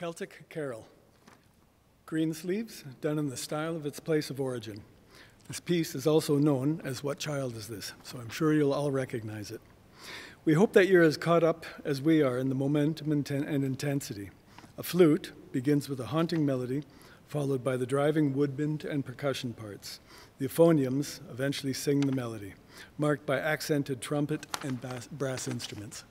Celtic Carol. Greensleeves, done in the style of its place of origin. This piece is also known as What Child Is This? So I'm sure you'll all recognize it. We hope that you're as caught up as we are in the momentum and intensity. A flute begins with a haunting melody, followed by the driving woodwind and percussion parts. The euphoniums eventually sing the melody, marked by accented trumpet and brass instruments.